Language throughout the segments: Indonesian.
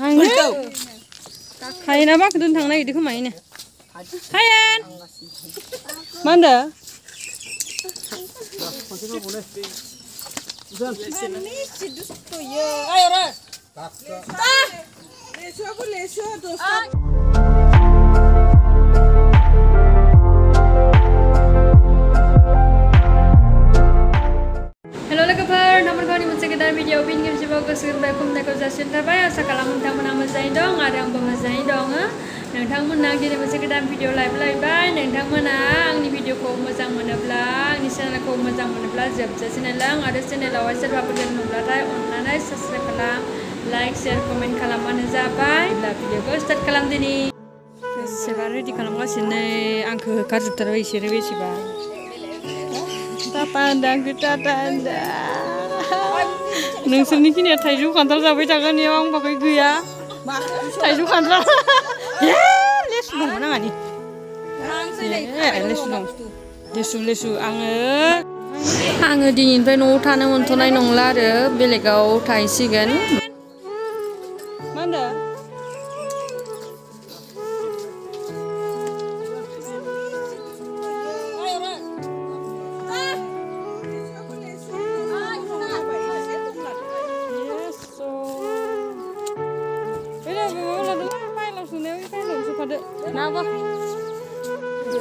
Hay nè. Hay nè bác đun thằng này đi không mày nè. Hay anh. Mang đỡ. Ay ora. Tak. Tak. Leso bu leso dostum. kabar? Nomor kau di sekitar video opini kita coba ke survei pun tak kerja cinta bayar sekarang mentang menang mencari dong, ada yang pemencari dong ah. Nentang menang jadi sekitar video live live bay. Nentang menang di video kau macam mana di channel kau macam mana belang. Jab jab lang ada channel awal serba pergi nubla tay online subscribe like share komen kalam mana jabai. Bila video kau start kalam dini. Sebab ready kalam kau sini anda kita tanda. नोंसोरनि खिनिया थाइजौ खान्थाल जाबाय थागोन इयाव आं बागै गैया थाइजौ खान्थाल ए लेसु दङ नाङानि ए लेसु दं लेसु लेसु आङो आङो दिनैनिफ्राय न'आव थानो मोनथ'नाय नंला आरो बेलेगाव थाहैसिगोन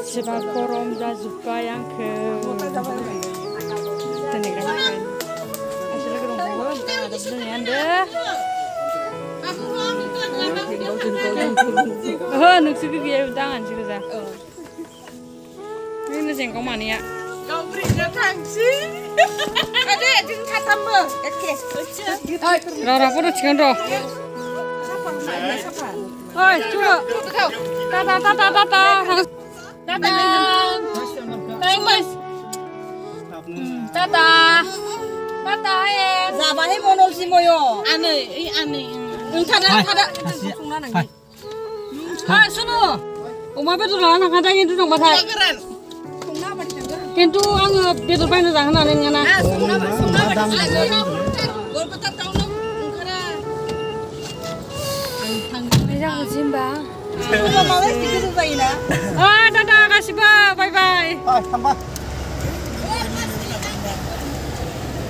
Sebab korom dah zupa yang ke Tenaga makan Asal lagi dong bawa Ada bener ya anda Oh, nuksi ke dia tangan sih kerja Ini nasi yang kau mana ya? Kau berinya tangsi. Ada jeung katambe. Oke. Rara pun cikan roh Oi, coba. Tata tata tata. Datang. Teng mas. Tata. Tata ayen. Zabahe monol simoyo. Ane, i ane. Engkada engkada. Ah, suno. Oma betul lah, nak kata itu dong bahasa. Kentu ang betul banget jangan ada yang na. Ah, eh, suno, suno, suno. yang izin bang. Sumpah males di sumpah ina. Oh, dadah, kasih bang, bye bye. Oh, tambah.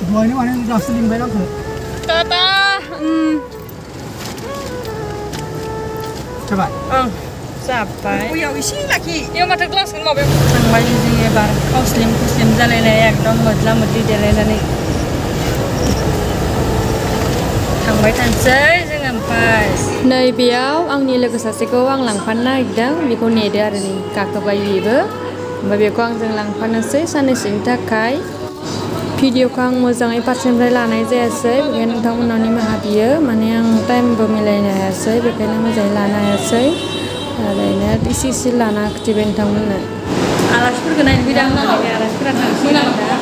Dua ini mana udah seling banyak tuh. Tata, hmm. Coba. Oh, siapa? Ya wisi lagi. Ya mau bang. Sampai di sini bar, kau seling kuslim jalan dong modal modal jalan nih. Sampai tansel, jangan pai. ओमफ्राय नैबेयाव आंनि लोगो सासेखौ आं लांफानो नागिरदों बेखौ नेदो आरो नै गाखोबाय बेबो ओमफ्राय बेखौ आंजों लांफानोसै साननैसोनि थाखाय भिडिअखौ आं मोजाङै फारसेनिफ्राय लानाय जायासै बेखायनो नोंथांमोनाव निमाहा बियो माने आं टाइमबो मिलायनो हायासै बेखायनो मोजाङै लानो हायासै ओरैनो इसे इसे लाना होथिबाय नोंथांमोननो आलासिफोरखौ नायनो फैदों आं होननानै आलासिफोरा थांसिगोन दा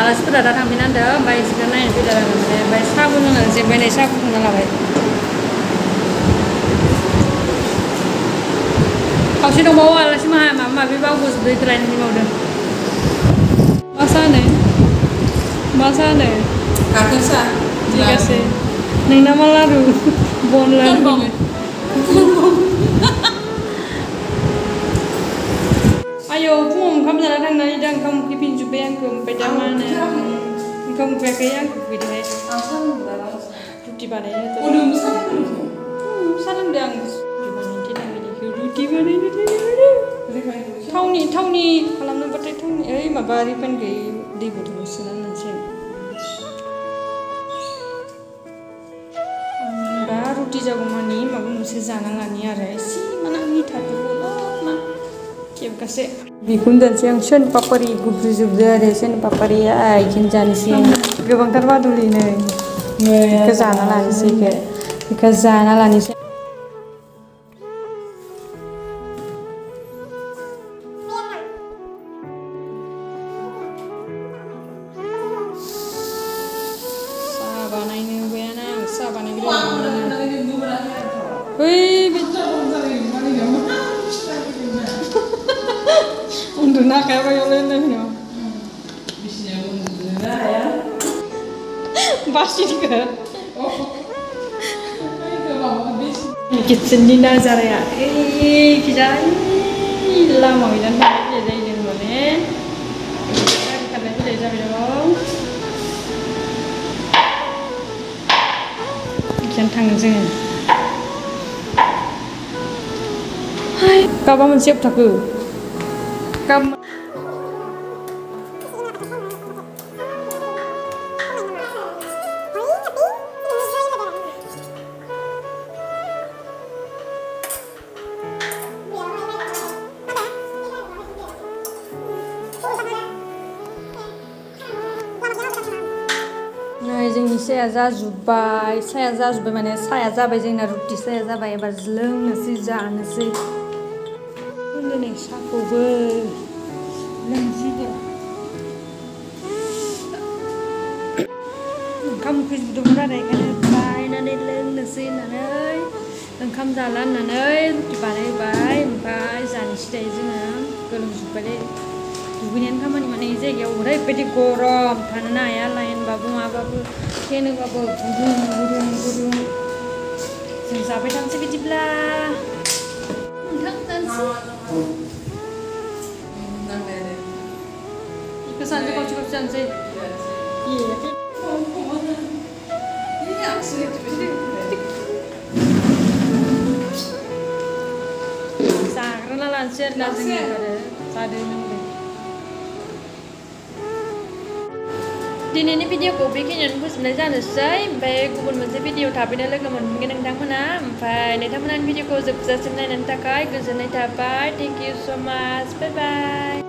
आलासिफोरा दा थांफिननांदो ओमफ्राय इसोरखौ नायनो फैदों आरो ओमफ्राय साहाबो लोंनानै जोब्बाय नै साहा फुदुंना लाबाय Pag sinumawa, alas mahama, mah, doy train ni Mauda. Basa na udah. Basa iya na eh. Kakasa. Hindi kasi. Nang naman laro. Bon laru, Kanbong eh. Kanbong. Ayaw, pum, kam na lang na idang kam kipin jube ang kum pedama na. Kam kweke yang kamu beda. Asal kubidahe. Asam, Ruti banaya. Udah, misalnya. Hmm, salam dang. बानायनो थिननाय थावनि थावनि खालामनोबाथाय थावनि ओइ माबा रिफाइन गैयै दै बथलाव सोना होनसै दा रुटि जागौमानि माबा मोनसे जाना लानि आरो एसे माने मिथाखौल' खेबगासे बेखौनो जानोसै आं सोन पापारि गुब्रुजोबदो आरो सोन पापारिया बेखौनो जानोसै आं गोबांथार बादुलि नै बेखौ जाना लानोसै बेखौ बेखौ जाना लानोसै Kita sendiri ya. Nazar ya. Eh, kita lama kita tidak jadi. खिजानो थाङो जोङो हाय गाबा मोनसे होबथाखो गाब जोंनि साया जाजोब्बाय साया जाजोब्बाय माने साया जाबाय जोंना रुटि साया जाबाय एबार लोंनोसै जानोसै दिनै साहाखौबो लोंसै दे ओंखाम ओंख्रि जुदोंमोन आरो बेखायनो बायनानै लोंनोसै होननानै ओंखाम जाला होननानै रुटि बानायबाय ओमफ्राय जानोसै दायो जोङो गोलोमजोब्बाय दे दुगैनायानो खामानि माने बे जायगायाव ओरैबायदि गरम थानोनो हाया लाइनबाबो माबाबो फेन होबाबो गुदुं गुदुं गुदुं जों जाबाय थानोसै बिदिब्ला नोंथां जानोसै बेखौ सानसे खनसे खनसे जानोसै ए जाग्रोना लानोसै आरोना जोङो आरो जादो दिनैनि भिडिअखौ बेखिनियावनो फोजोबनाय जानोसै ओमफ्राय गुबुन मोनसे भिडिअ थाबैनो लोगो मोनफिनगोन नोंथांमोना ओमफ्राय नोंथांमोना भिडिअखौ जोबजासिम नायनायनि थाखाय गोजोननाय थाबाय थेंक इउ स' माच बाय बाय